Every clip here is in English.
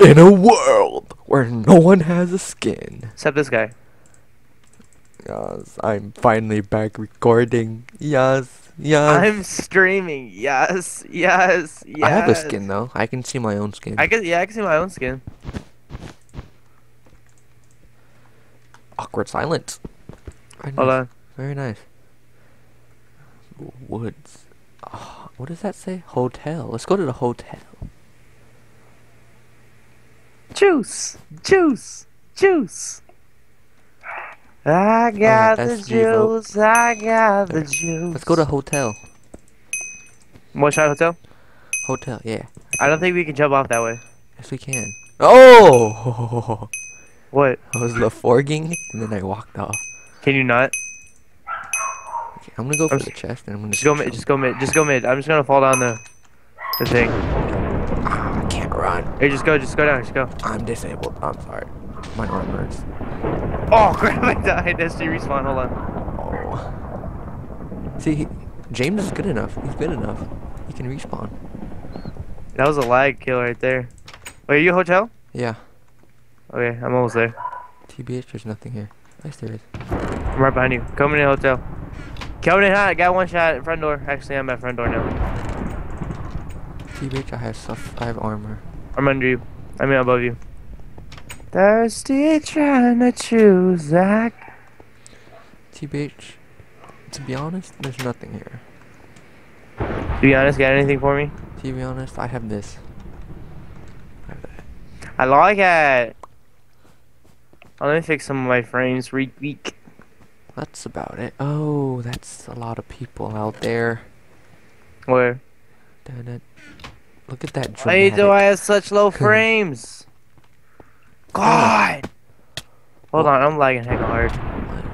In a world where no one has a skin. Except this guy. Yes, I'm finally back recording. Yes, yes. I'm streaming. Yes, yes, yes. I have a skin though. I can see my own skin. I can, yeah, I can see my own skin. Awkward silence. Very Hold nice. on. Very nice. Woods. Ah, what does that say? Hotel. Let's go to the hotel. Juice, juice, juice. I got the juice. I got the juice. Let's go to hotel. One shot hotel. Hotel. Yeah. I don't think we can jump off that way. Yes, we can. Oh! What? I was leforging and then I walked off. Can you not? Okay, I'm gonna go for I'm the chest and I'm gonna Just go mid. Just go mid. Just go mid. I'm just gonna fall down the, the thing. Ah, I can't run. Hey, just go. Just go down. Just go. I'm disabled. I'm sorry. My arm hurts. Oh crap! I died. SG respawn. Hold on. Oh. See, he, James is good enough. He's good enough. He can respawn. That was a lag kill right there. Wait, are you a hotel? Yeah. Okay, I'm almost there. TBH, there's nothing here. Yes, there is. I'm right behind you. Coming in hotel. Coming in hot. Got one shot at front door. Actually, I'm at front door now. TBH, I have stuff. I have armor. I'm under you. I mean above you. Thirsty trying to choose Zach. TBH, to be honest, there's nothing here. To be honest, got anything for me? To be honest, I have this. I have that. I like it. Oh, let me fix some of my frames. Re weak. That's about it. Oh, that's a lot of people out there. Where? Dun, dun. Look at that Why do I have such low frames? God. Hold on, I'm lagging heck hard.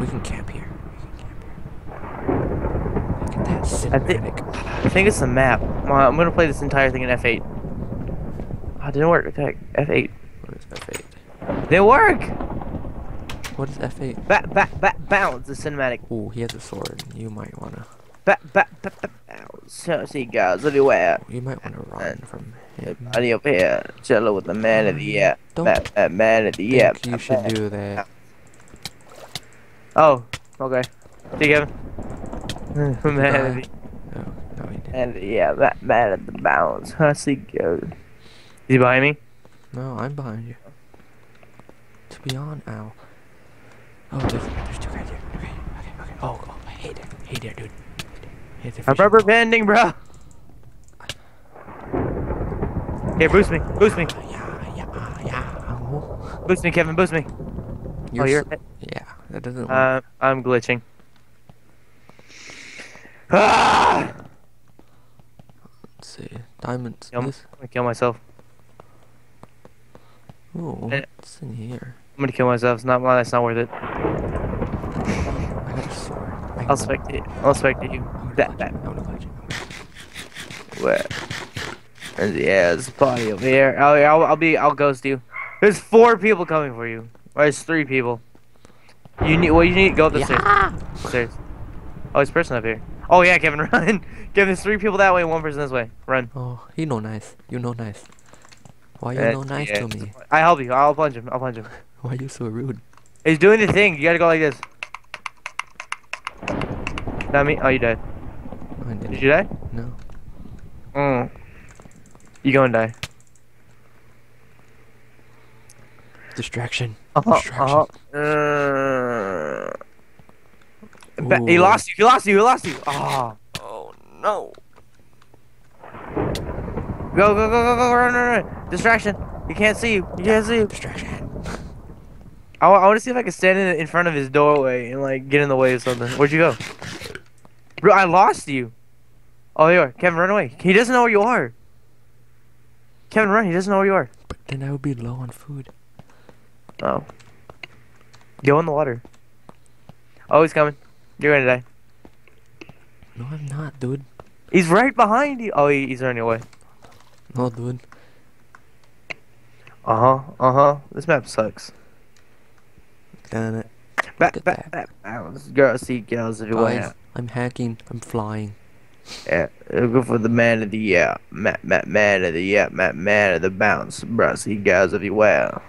We can camp here. We can camp here. Look at that I thi- I think it's the map. Come on, I'm gonna play this entire thing in F8. Oh, it didn't work. Attack F8. What is F8? Didn't work. What is F8? Back, back, back, bounce. The cinematic. Ooh, he has a sword. You might wanna. Back, back, bounce. So see guys everywhere. You might wanna uh, run from uh, him. Everybody up here, chilling with the man of the um, year. Don't That, that man of the year. you should do that. Oh, okay. See Kevin. man of the No, no, he didn't. and yeah, that man at the bounce. I see go. Is he behind me? No, I'm behind you. To be on, ow. Oh, there's, there's two guys here. Okay, okay, okay. Oh, oh, hey there, hey there, dude. I'm rubber banding, bro. Here, boost me, boost me, Yeah, yeah, yeah. Oh, boost me, Kevin, boost me. you're oh, you're. yeah, that doesn't work. Uh, I'm glitching. Ah! Let's see. Diamonds. This. I'm gonna kill myself. Oh, Eh. what's in here? I'm gonna kill myself. It's not. That's not worth it. I got a sword. I I'll spectate. I'll spectate you. I'm That, glitch that. I'm gonna glitch it, Where? There's, yeah, there's a body over here. Oh, yeah, I'll, I'll be. I'll ghost you. There's four people coming for you. Or there's three people. You need. Well, you need to go up the stairs. Stairs. Oh, there's a person up here. Oh yeah, Kevin, run. Kevin, there's three people that way, and one person this way. Run. Oh, he know nice. You know nice. Why you Uh, know nice yeah, to me? I help you. I'll punch him. I'll punch him. Why you so rude? He's doing the thing. You gotta go like this. Not me. Oh, you died. I didn't. Did you die? No. Mm. You gonna die. Distraction. Uh-huh, Distraction. uh-huh. Uh, he lost you. He lost you. He lost you. Oh. Oh no. Go, go, go, go, go, run, run, run. Distraction. He can't see you. He can't see you. Distraction. I, want to see if I can stand in, in front of his doorway and like get in the way of something. Where'd you go? Bro, I lost you. Oh, you are. Kevin, run away. He doesn't know where you are. Kevin, run. He doesn't know where you are. But then I would be low on food. Oh. Go in the water. Oh, he's coming. You're gonna die. No, I'm not, dude. He's right behind you. Oh, he, he's running away. No, dude. Uh huh. Uh huh. This map sucks. Damn it. Back, at back, that. Bounce. Girl, see girls everywhere. Guys, I'm hacking. I'm flying. Yeah, uh, go for the man of the year. Man, man, man of the year. Man, man of the bounce. Brassy guys everywhere.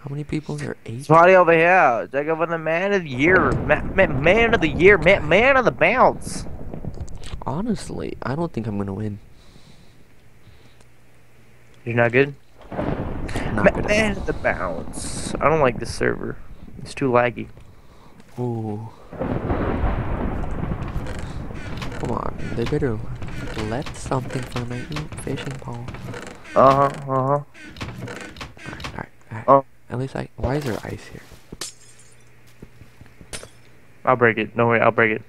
How many people are eight? It's party over here. Check for the man of the year. Man, man, man of the year. Man, man of the bounce. Honestly, I don't think I'm gonna win. You're not good? Not Ma- good man of the bounce. I don't like this server. It's too laggy. Ooh. Come on, they better let something for my fishing pole. Uh huh. Uh huh. Alright, alright, alright. Oh. At least I. Why is there ice here? I'll break it. No way. I'll break it.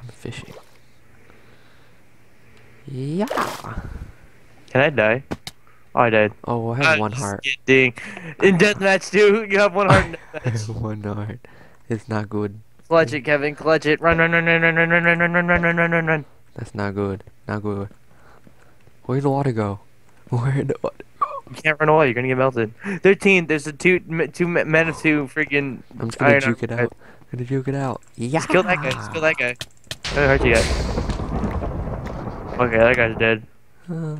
I'm fishing. Yeah. Can I die? Oh, I died. Oh, I have one heart. Ding. In deathmatch too, you have one heart. one heart. It's not good. Clutch it, Kevin. Clutch it. Run, run, run, run, run, run, run, run, run, run, run, run, run, run, run. That's not good. Not good. Where'd the water go? Where'd the water You can't run away. You're gonna get melted. Thirteen. There's a two, two men of two freaking. I'm just gonna juke it out. I'm gonna juke it out. Yeah. Just kill that guy. Just kill that guy. How hurt you guy? Okay, that guy's dead. Uh,